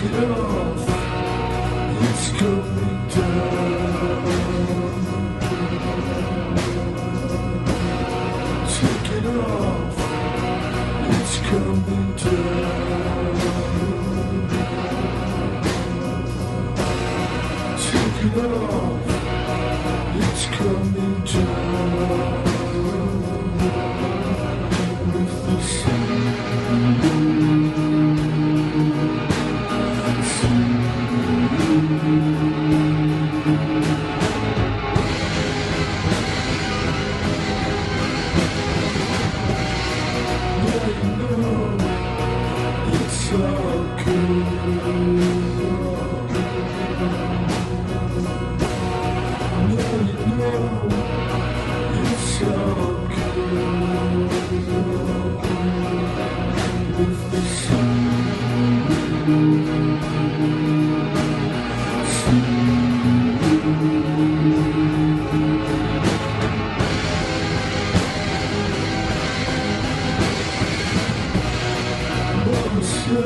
get off. It's going down. Take it off. It's coming down. Take it off. It's coming down. slow.